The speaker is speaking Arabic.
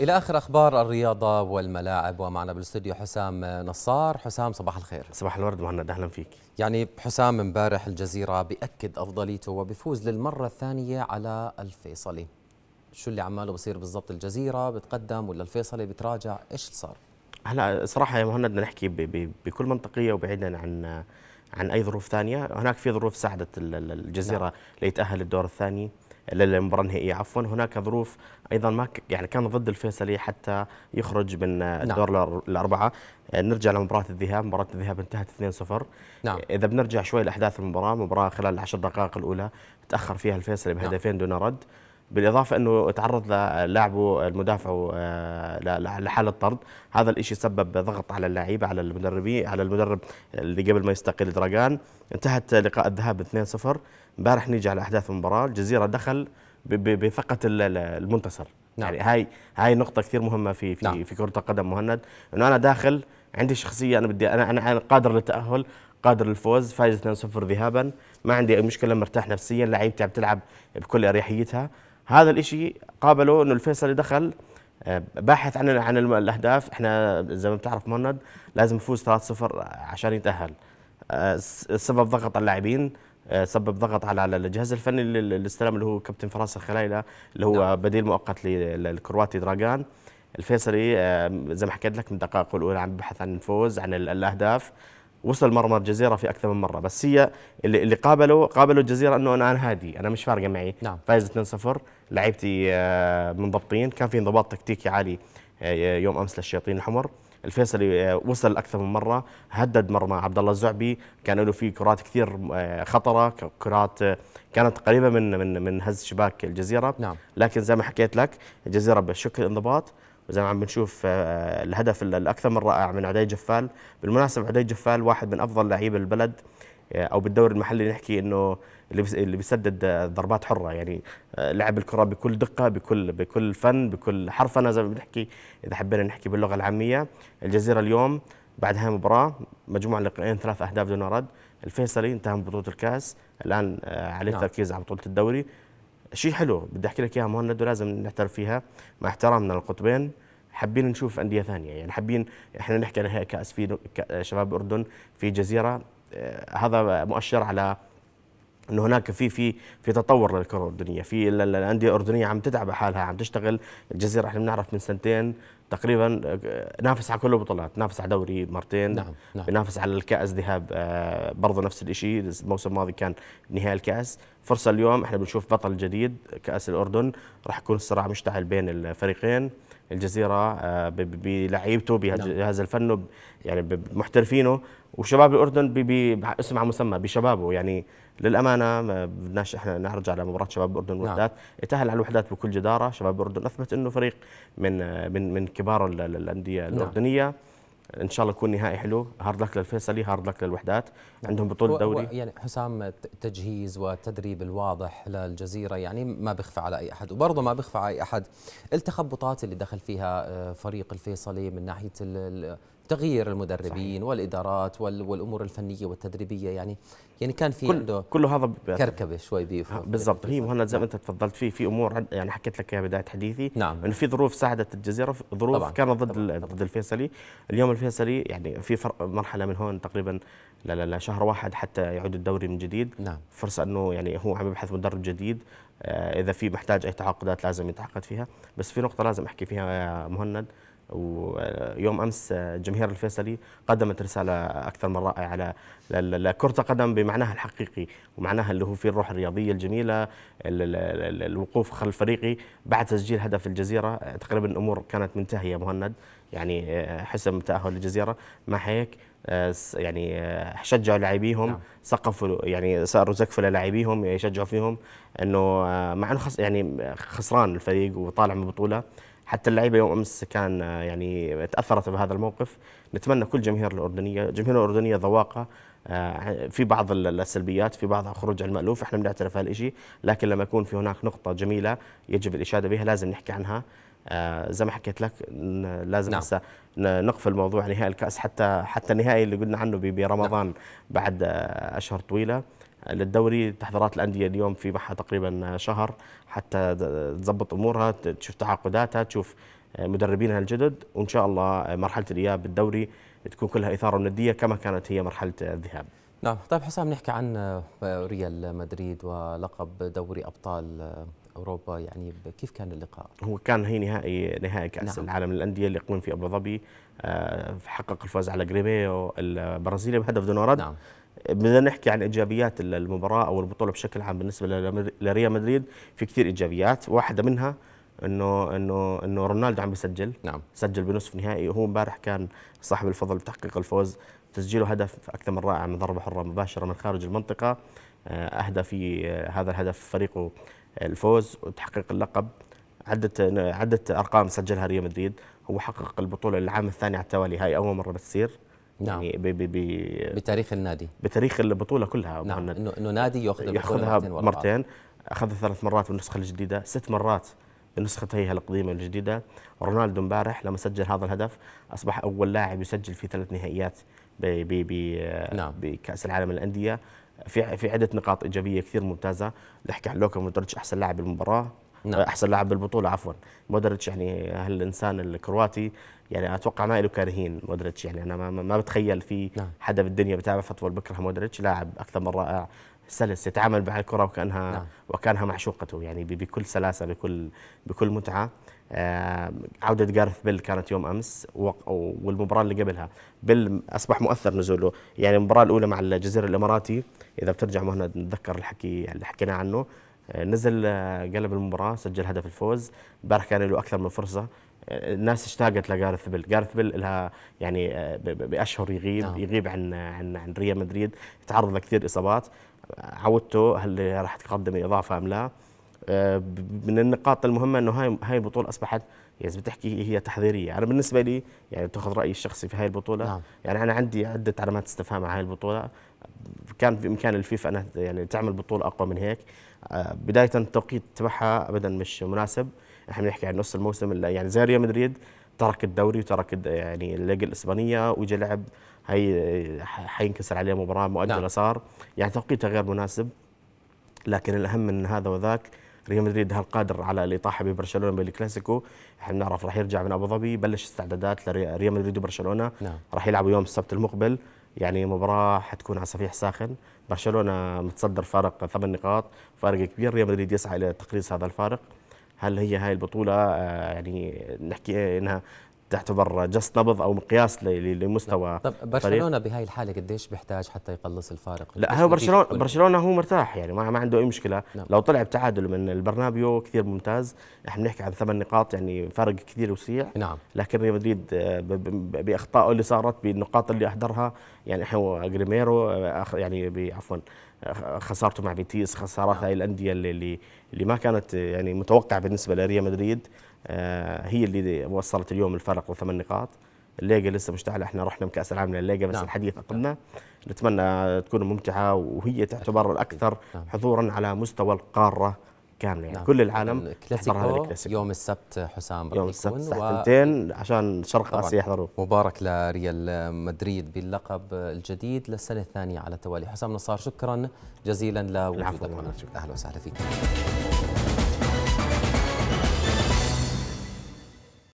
إلى آخر أخبار الرياضة والملاعب ومعنا بالاستوديو حسام نصار. حسام صباح الخير. صباح الورد مهند أهلا فيك. يعني حسام امبارح الجزيرة بأكد أفضليته وبفوز للمرة الثانية على الفيصلي. شو اللي عماله بصير بالضبط؟ الجزيرة بتقدم ولا الفيصلي بتراجع؟ إيش صار؟ هلا صراحة يا مهند بدنا نحكي بكل منطقية وبعيدا عن عن أي ظروف ثانية. هناك في ظروف ساعدت الجزيرة نعم. ليتأهل للدور الثاني. للمباراة النهائية عفوا هناك ظروف أيضا ما يعني كان ضد الفيصلي حتى يخرج من نعم. الدور نعم. الأربعة نرجع لمباراة الذهاب مباراة الذهاب انتهت 2-0 نعم. إذا بنرجع شوي لأحداث المباراة مباراة خلال العشر دقائق الأولى تأخر فيها الفيصلي نعم. بهدفين نعم. دون رد بالإضافة أنه تعرض لاعبه المدافع لحالة طرد هذا الشيء سبب ضغط على اللعيبة على المدربين على المدرب اللي قبل ما يستقيل دراجان انتهت لقاء الذهاب 2-0 امبارح نيجي على أحداث المباراة الجزيرة دخل بثقة المنتصر. نعم. يعني هاي هاي نقطة كثير مهمة في في نعم. في كرة القدم مهند. إنه أنا داخل عندي شخصية أنا بدي أنا أنا قادر للتأهل قادر للفوز فايز 2-0 ذهابا. ما عندي أي مشكلة مرتاح نفسيا لعيبتي عم تلعب بكل أريحيتها. هذا الإشي قابله إنه الفيصلي دخل آه، باحث عن عن الأهداف. إحنا زي ما بتعرف مهند لازم نفوز 3-0 عشان يتأهل. آه، سبب ضغط على اللاعبين. آه، سبب ضغط على الجهاز الفني للاستلام اللي هو كابتن فراس الخلايلة اللي هو نعم. بديل مؤقت للكرواتي دراجان الفيصلي زي ما حكيت لك من الدقائق الأولى عم ببحث عن الفوز عن الأهداف. وصل مرمى الجزيره في أكثر من مرة. بس هي اللي, اللي قابلوا قابلوا الجزيرة إنه أنا أنا هادي أنا مش فارقة معي. نعم. فايز 2-0 لعيبتي آه، منضبطين. كان في انضباط تكتيكي عالي آه، يوم أمس للشياطين الحمر. الفيصلي آه، وصل أكثر من مرة هدد مرمى عبد الله الزعبي. كان له في كرات كثير خطرة كرات كانت قريبة من من من هز شباك الجزيرة. نعم. لكن زي ما حكيت لك الجزيرة بشكل انضباط. وزي ما عم بنشوف آه، الهدف الأكثر من رائع من عدي جفال. بالمناسبة عدي جفال واحد من أفضل لعيبة البلد. آه، أو بالدوري المحلي نحكي إنه اللي بيسدد ضربات حرة. يعني آه، لعب الكرة بكل دقة بكل بكل فن بكل حرفنه زي ما بنحكي إذا حبينا نحكي باللغة العامية. الجزيرة اليوم بعد هاي المباراه مجموعة لقاءين ثلاث أهداف دون رد. الفيصلي انتهى من بطولة الكاس. الآن عليه نعم. تركيز على بطولة الدوري. شيء حلو بدي أحكي لك إياها مهند ولازم نعترف فيها مع احترامنا للقطبين. حابين نشوف أندية ثانية. يعني حابين إحنا نحكي عن كأس في شباب الاردن في جزيرة. آه، هذا مؤشر على إنه هناك في في في تطور للكرة الأردنية. في الأندية الأردنية عم تتعب حالها عم تشتغل. الجزيرة إحنا بنعرف من سنتين تقريبا آه، نافس على كل البطولات. نافس على دوري مرتين. نعم. نعم. بنافس على الكأس ذهاب آه، برضه نفس الشيء الموسم الماضي كان نهائي الكأس. فرصة اليوم إحنا بنشوف بطل جديد كأس الأردن. راح يكون الصراع مشتعل بين الفريقين. الجزيرة آه، بلعيبته بهذا الفن يعني بمحترفينه وشباب الأردن باسم على مسمى بشبابه. يعني للأمانة ما بدناش إحنا نرجع لمباراة شباب الأردن نعم. والوحدات نعم. اتاهل على الوحدات بكل جدارة. شباب الأردن أثبت إنه فريق من من من كبار الأندية نعم. الأردنية. إن شاء الله يكون نهائي حلو. hard luck للفيصلي hard luck للوحدات. عندهم بطولة دوري. يعني حسام التجهيز والتدريب الواضح للجزيرة يعني ما بيخفى على أي أحد وبرضه ما بيخفى على أي أحد. التخبطات اللي دخل فيها آه، فريق الفيصلي من ناحية تغيير المدربين صحيح. والادارات والأمور الفنية والتدريبية يعني يعني كان في كل عنده كله هذا كركبة شوي بيف بالضبط. هي مهند زي ما انت تفضلت فيه في أمور يعني حكيت لك إياها بداية حديثي. نعم. إنه في ظروف ساعدت الجزيرة ظروف طبعًا. كانت ضد طبعًا. ضد الفيصلي. اليوم الفيصلي يعني في فرق مرحلة من هون تقريبا لشهر واحد حتى يعود الدوري من جديد. نعم. فرصة إنه يعني هو عم يبحث مدرب جديد. آه إذا في محتاج أي تعاقدات لازم يتعاقد فيها. بس في نقطة لازم أحكي فيها يا مهند. ويوم أمس جماهير الفيصلي قدمت رسالة أكثر من رائعة على لكره القدم بمعناها الحقيقي ومعناها اللي هو فيه الروح الرياضية الجميلة الوقوف خلف فريقي بعد تسجيل هدف الجزيرة. تقريبا الأمور كانت منتهية مهند. يعني حسم تأهل الجزيره مع هيك يعني شجعوا لاعبيهم نعم. سقفوا يعني صاروا سقفوا للاعبيهم يشجعوا فيهم إنه مع إنه خس يعني خسران الفريق وطالع من البطوله حتى اللعيبة يوم أمس كان آه، يعني تأثرت بهذا الموقف نتمنى كل جماهير الأردنية الجماهير الأردنية ذواقة آه، في بعض السلبيات في بعض خروج المألوف إحنا بنعترف هالشيء لكن لما يكون في هناك نقطة جميلة يجب الإشادة بها لازم نحكي عنها آه، زي ما حكيت لك لازم نعم. هسه نقفل موضوع نهائي الكأس حتى حتى النهائي اللي قلنا عنه برمضان نعم. بعد أشهر طويلة للدوري تحضيرات الأندية اليوم في معها تقريبا شهر حتى تظبط أمورها تشوف تعاقداتها تشوف مدربينها الجدد وإن شاء الله مرحلة الإياب بالدوري تكون كلها إثارة وندية كما كانت هي مرحلة الذهاب. نعم طيب حسام نحكي عن ريال مدريد ولقب دوري أبطال أوروبا يعني كيف كان اللقاء؟ هو كان هي نهائي نهائي كأس نعم. العالم للأندية اللي يقوم في أبو ظبي آه، حقق الفوز على جريميو البرازيلي بهدف دون رد نعم. بدنا نحكي عن إيجابيات المباراة أو البطولة بشكل عام بالنسبة لريال مدريد. في كثير إيجابيات. واحدة منها إنه إنه إنه رونالدو عم بيسجل. نعم. سجل بنصف نهائي. وهو امبارح كان صاحب الفضل بتحقيق الفوز. تسجيله هدف أكثر من رائع من ضربة حرة مباشرة من خارج المنطقة. آه، أهدى في هذا الهدف فريقه الفوز وتحقيق اللقب. عدة عدة أرقام سجلها ريال مدريد. هو حقق البطولة العام الثاني على التوالي. هاي أول مرة بتصير. نعم. يعني بي بي بي بتاريخ النادي. بتاريخ البطولة كلها. نعم. انه إنه نادي ياخذ ياخذها مرتين, مرتين. اخذها ثلاث مرات بالنسخة الجديدة ست مرات بنسخة هي القديمة الجديدة. رونالدو امبارح لما سجل هذا الهدف أصبح أول لاعب يسجل في ثلاث نهائيات نعم. بكأس العالم للأندية. في في عدة نقاط إيجابية كثير ممتازة. نحكي عن لوكا مودريتش أحسن لاعب بالمباراة. نعم. أحسن لاعب بالبطولة عفوا. مودريتش يعني هالإنسان الكرواتي يعني أتوقع ما له كارهين مودريتش. يعني أنا ما, ما بتخيل في نعم. حدا بالدنيا بتابع football بكره مودريتش لاعب أكثر من رائع سلس يتعامل مع الكره وكانها نعم. وكأنها معشوقته. يعني بكل سلاسة بكل بكل متعة. آه، عودة جارث بيل كانت يوم أمس والمباراة اللي قبلها. بيل أصبح مؤثر نزوله. يعني المباراة الأولى مع الجزيرة الإماراتي إذا بترجع مهند نتذكر الحكي اللي حكينا عنه. نزل آه، قلب المباراة سجل هدف الفوز. امبارح كان له أكثر من فرصة. الناس اشتاقت لجارث بيل جارث بيل لها يعني بأشهر يغيب نعم. يغيب عن عن عن ريال مدريد. يتعرض لكثير إصابات. عودته هل راح تقدم إضافة أم لا؟ آه، من النقاط المهمة إنه هاي هاي البطولة أصبحت يعني بتحكي هي تحضيريه أنا بالنسبة لي يعني تاخذ رأيي الشخصي في هاي البطولة. نعم. يعني أنا عندي عدة علامات استفهام على هاي البطولة. كان بامكان الفيفا إنها يعني تعمل بطولة أقوى من هيك. آه، بداية التوقيت تبعها ابدا مش مناسب. إحنا بنحكي عن نص الموسم يعني زي ريال مدريد ترك الدوري وترك يعني الليغا الإسبانية وجا لعب هي حينكسر عليه مباراة مؤجله نعم. صار يعني توقيتها غير مناسب لكن الأهم من هذا وذاك ريال مدريد هل قادر على الإطاحة ببرشلونة بالكلاسيكو إحنا بنعرف راح يرجع من أبو ظبي بلش استعدادات لريال مدريد وبرشلونة. نعم. راح يلعبوا يوم السبت المقبل. يعني مباراة حتكون على صفيح ساخن. برشلونة متصدر فارق ثمان نقاط فارق كبير. ريال مدريد يسعى إلى تقليص هذا الفارق. هل هي هاي البطولة؟ آه، يعني نحكي إنها تعتبر جس نبض أو مقياس لمستوى طب برشلونة بهاي الحالة قديش بيحتاج حتى يقلص الفارق؟ لا هو برشلونه برشلونة هو مرتاح يعني ما, ما عنده أي مشكلة. نعم. لو طلع بتعادل من البرنابيو كثير ممتاز. إحنا بنحكي عن ثمان نقاط يعني فرق كثير وسيع. نعم. لكن ريال مدريد آه، بأخطائه اللي صارت بالنقاط اللي أهدرها. يعني هو أجريميرو آه، يعني عفوا خسارته مع بيتيس خسارات نعم. هاي الأندية اللي اللي ما كانت يعني متوقعة بالنسبة لريال مدريد آه، هي اللي وصلت اليوم الفرق وثمان نقاط الليجا لسه مشتعلة إحنا رحنا من كاس العالم للليجا بس نعم. الحديث قمنا نتمنى تكون ممتعة وهي تعتبر الاكثر نعم. حضورا على مستوى القارة كاملة يعني. نعم. كل العالم كلاسيكو يوم السبت حسام يوم السبت الساعة 2 عشان شرق آسيا يحضروا مبارك لريال مدريد باللقب الجديد للسنة الثانية على التوالي. حسام نصار شكرا جزيلا لوجودك معنا. أهلا وسهلا فيك.